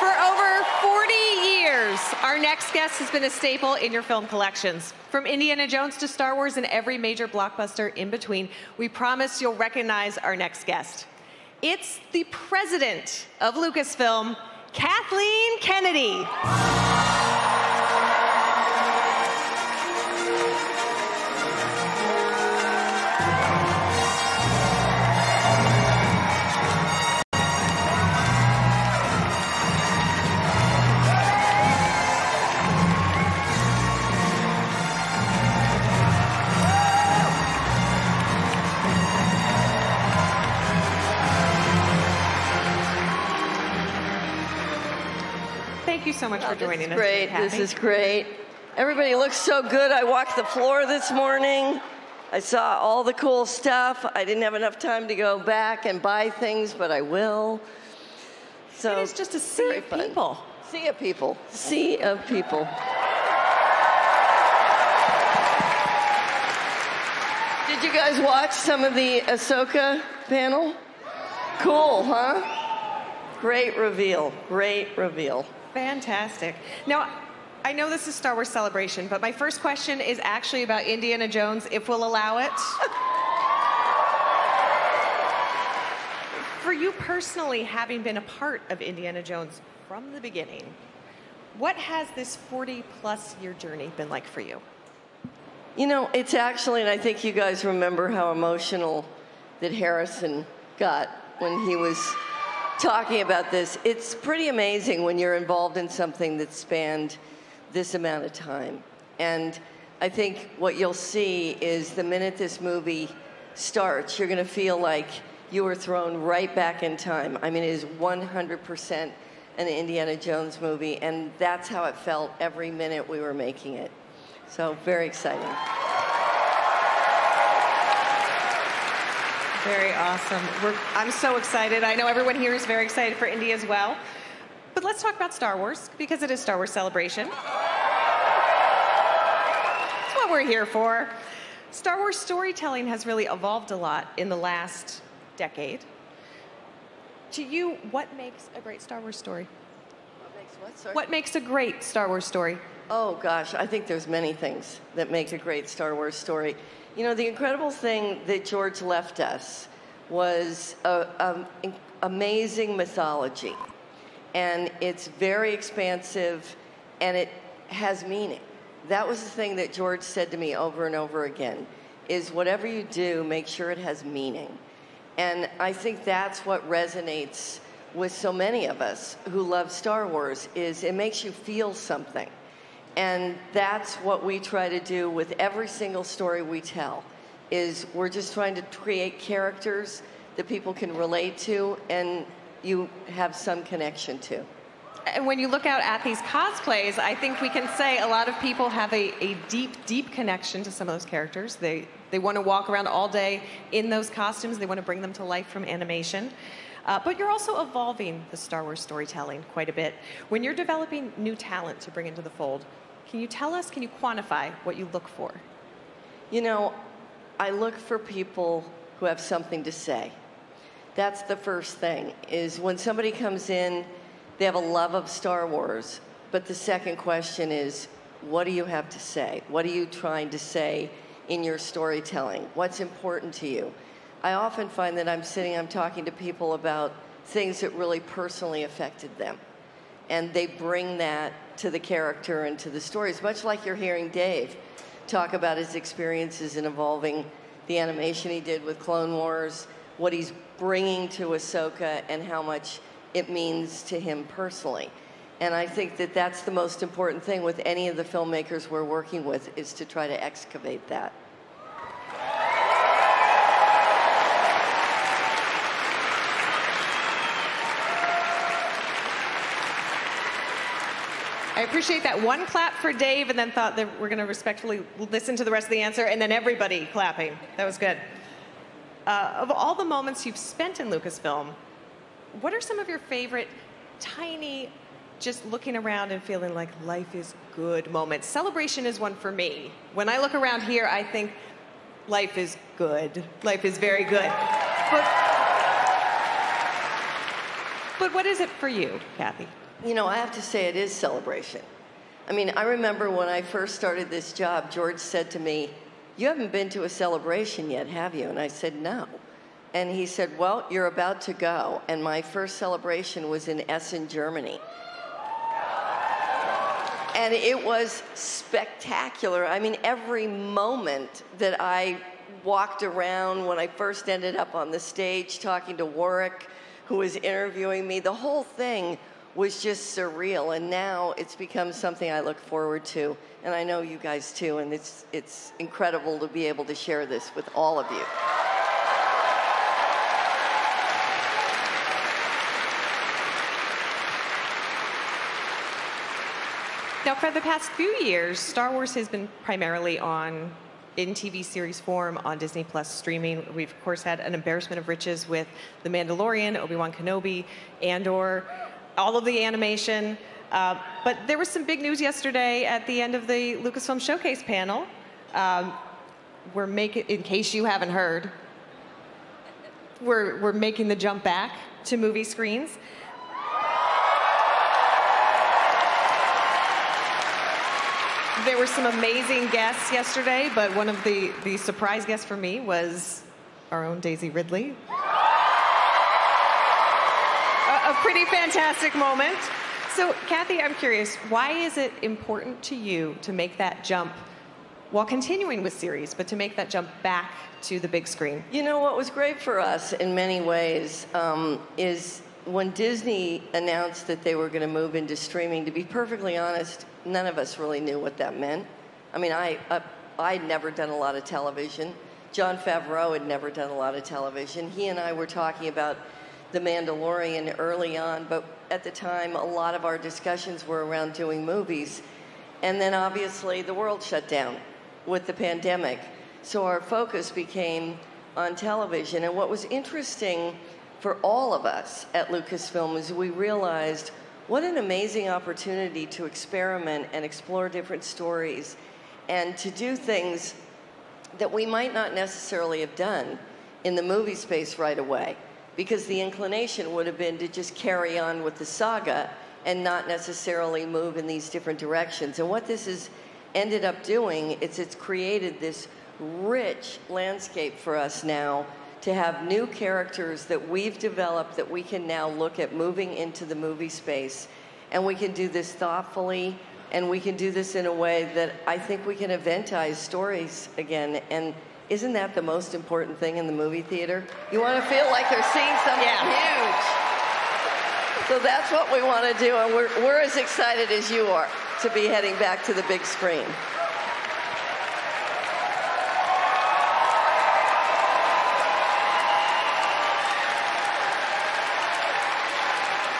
For over 40 years, our next guest has been a staple in your film collections. From Indiana Jones to Star Wars and every major blockbuster in between, we promise you'll recognize our next guest. It's the president of Lucasfilm, Kathleen Kennedy. So much for oh, joining This us. great. This is great. Everybody looks so good. I walked the floor this morning. I saw all the cool stuff. I didn't have enough time to go back and buy things, but I will. So It is just a sea of fun. people. Sea of people. Sea of people. Did you guys watch some of the Ahsoka panel? Cool, huh? Great reveal. Great reveal. Fantastic. Now, I know this is Star Wars Celebration, but my first question is actually about Indiana Jones, if we'll allow it. For you personally, having been a part of Indiana Jones from the beginning, what has this 40 plus year journey been like for you? You know, it's actually, and I think you guys remember how emotional that Harrison got when he was talking about this. It's pretty amazing when you're involved in something that spanned this amount of time. And I think what you'll see is the minute this movie starts, you're going to feel like you were thrown right back in time. I mean, it is 100% an Indiana Jones movie, and that's how it felt every minute we were making it. So, very exciting. Very awesome. We're, I'm so excited. I know everyone here is very excited for Indy as well. But let's talk about Star Wars because it is Star Wars Celebration. That's what we're here for. Star Wars storytelling has really evolved a lot in the last decade. To you, what makes a great Star Wars story? What makes what, sorry? What makes a great Star Wars story? Oh gosh, I think there's many things that make a great Star Wars story. You know, the incredible thing that George left us was a, a- an amazing mythology, and it's very expansive, and it has meaning. That was the thing that George said to me over and over again: is whatever you do, make sure it has meaning. And I think that's what resonates with so many of us who love Star Wars is it makes you feel something. And that's what we try to do with every single story we tell is we're just trying to create characters that people can relate to and you have some connection to. And when you look out at these cosplays, I think we can say a lot of people have a, a deep, deep connection to some of those characters. They, they want to walk around all day in those costumes, they want to bring them to life from animation. Uh, but you're also evolving the Star Wars storytelling quite a bit. When you're developing new talent to bring into the fold, can you tell us, can you quantify what you look for? You know, I look for people who have something to say. That's the first thing is when somebody comes in, they have a love of Star Wars, but the second question is what do you have to say? What are you trying to say in your storytelling? What's important to you? I often find that I'm sitting, I'm talking to people about things that really personally affected them and they bring that to the character and to the stories, much like you're hearing Dave talk about his experiences in evolving the animation he did with Clone Wars, what he's bringing to Ahsoka, and how much it means to him personally. And I think that that's the most important thing with any of the filmmakers we're working with is to try to excavate that. I appreciate that one clap for Dave and then thought that we're going to respectfully listen to the rest of the answer and then everybody clapping. That was good. Uh, of all the moments you've spent in Lucasfilm, what are some of your favorite tiny, just looking around and feeling like life is good moments? Celebration is one for me. When I look around here, I think life is good. Life is very good. But, but what is it for you, Kathy? You know, I have to say it is celebration. I mean, I remember when I first started this job, George said to me, You haven't been to a celebration yet, have you? And I said, No. And he said, Well, you're about to go. And my first celebration was in Essen, Germany. And it was spectacular. I mean, every moment that I walked around when I first ended up on the stage talking to Warwick, who was interviewing me, the whole thing was just surreal. And now it's become something I look forward to. And I know you guys too. And it's, it's incredible to be able to share this with all of you. Now, for the past few years, Star Wars has been primarily on in TV series form on Disney Plus streaming. We've of course had an embarrassment of riches with The Mandalorian, Obi Wan Kenobi, Andor, all of the animation. Uh, but there was some big news yesterday at the end of the Lucasfilm Showcase panel. Um, we're making, in case you haven't heard, we're, we're making the jump back to movie screens. There were some amazing guests yesterday, but one of the, the surprise guests for me was our own Daisy Ridley. A, pretty fantastic moment. So, Kathy, I'm curious, why is it important to you to make that jump while continuing with series, but to make that jump back to the big screen? You know, what was great for us in many ways um, is when Disney announced that they were going to move into streaming, to be perfectly honest, none of us really knew what that meant. I mean, I, I, I'd never done a lot of television. Jon Favreau had never done a lot of television. He and I were talking about The Mandalorian early on, but at the time, a lot of our discussions were around doing movies. And then obviously, the world shut down with the pandemic. So our focus became on television. And what was interesting for all of us at Lucasfilm is we realized what an amazing opportunity to experiment and explore different stories and to do things that we might not necessarily have done in the movie space right away because the inclination would have been to just carry on with the saga and not necessarily move in these different directions. And what this has ended up doing is it's created this rich landscape for us now to have new characters that we've developed that we can now look at moving into the movie space. And we can do this thoughtfully, and we can do this in a way that I think we can eventize stories again. And isn't that the most important thing in the movie theater? You want to feel like they're seeing something yeah. huge. So that's what we want to do, and we're, we're as excited as you are to be heading back to the big screen.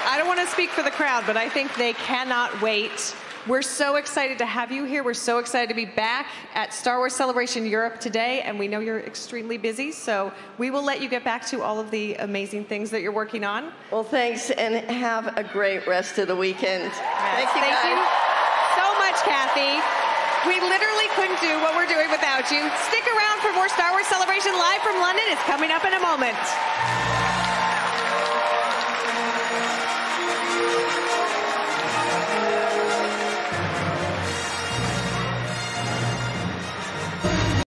I don't want to speak for the crowd, but I think they cannot wait. We're so excited to have you here. We're so excited to be back at Star Wars Celebration Europe today, and we know you're extremely busy, so we will let you get back to all of the amazing things that you're working on. Well, thanks, and have a great rest of the weekend. Yes, thank you, thank you so much, Kathy. We literally couldn't do what we're doing without you. Stick around for more Star Wars Celebration live from London. It's coming up in a moment.